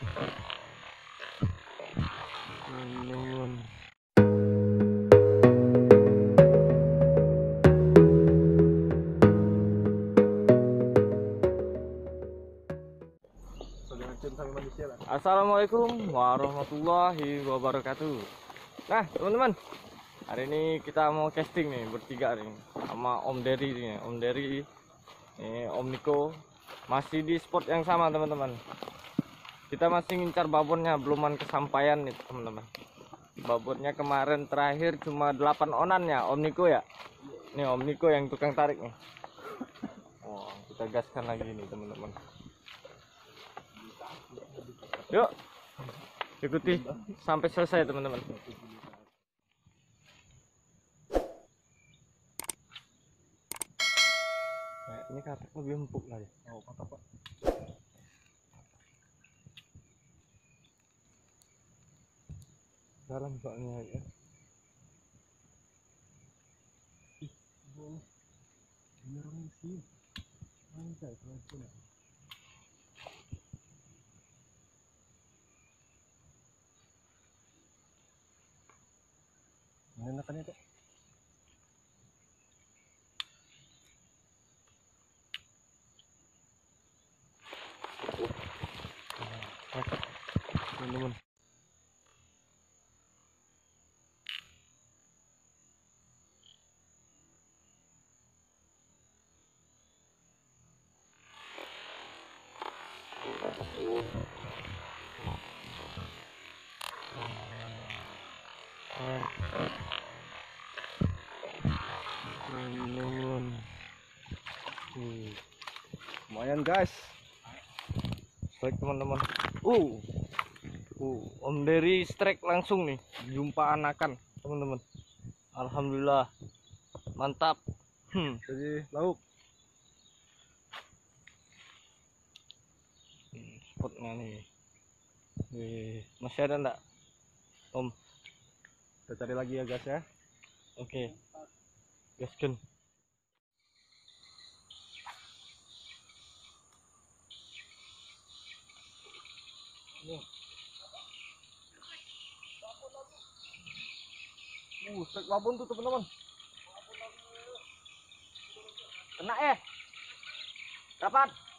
Assalamualaikum warahmatullahi wabarakatuh. Nah, teman-teman, hari ini kita mau casting nih bertiga nih sama Om Dery nih, Om Dery, ini Om Niko, masih di spot yang sama teman-teman. Kita masih ngincar babonnya, beluman kesampaian nih teman-teman. Babonnya kemarin terakhir cuma 8 onannya, Om Niko ya. Nih Om Niko yang tukang tarik nih. Oh, kita gaskan lagi nih teman-teman. Yuk, ikuti sampai selesai teman-teman. Kayaknya karpet lebih empuk lah ya. Oh, apa Dalam soalnya ya. Ih, boleh. Bener sih. Anjay, kalau Enakan itu. Teman-teman. Hmm. Lumayan guys. Strike teman-teman. Uh. Uh, Om Dery strike langsung nih. Jumpa anakan, teman-teman. Alhamdulillah. Mantap. Hmm, jadi lauk. Hmm, spotnya nih. Wih, masih ada enggak? Om. Kita cari lagi ya guys ya. Oke. Gaskan. Uh, strike babon tuh teman-teman. Kena eh. Dapat.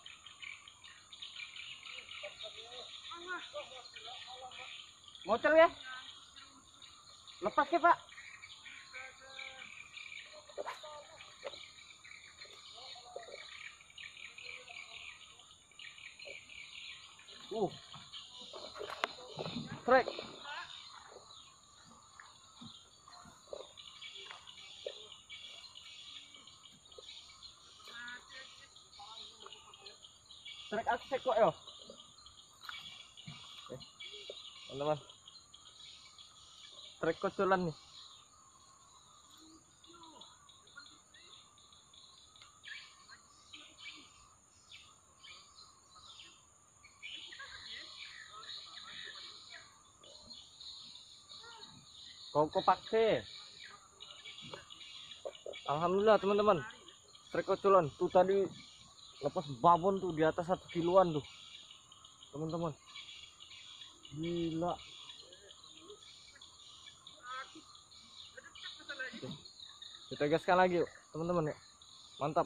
Ngocel ya? Lepas ya, Pak. Uh. Strike. Strike aku sekok yo. Oke. Teman-teman. Strike kocolan nih. Koko pakse. Alhamdulillah teman-teman. Strike kocolan tuh tadi lepas babon tuh di atas satu kiloan tuh teman-teman gila. Kita gaskan lagi teman-teman ya mantap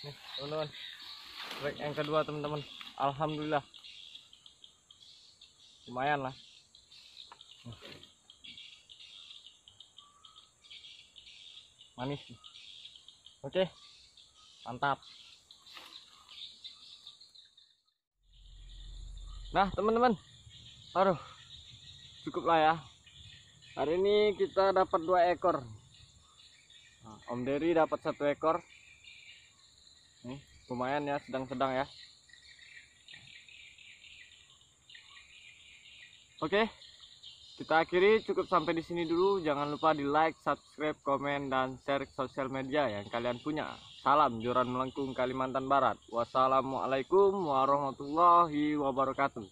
Nih, teman-teman. Trek yang kedua, teman-teman. Alhamdulillah. Lumayan lah. Manis. Oke. Mantap. Nah, teman-teman. Aduh. Cukup lah ya. Hari ini kita dapat dua ekor. Nah, Om Dery dapat satu ekor. Nih, lumayan ya, sedang-sedang ya. Oke, kita akhiri cukup sampai di sini dulu. Jangan lupa di like, subscribe, komen, dan share ke sosial media yang kalian punya. Salam Joran Melengkung Kalimantan Barat. Wassalamualaikum warahmatullahi wabarakatuh.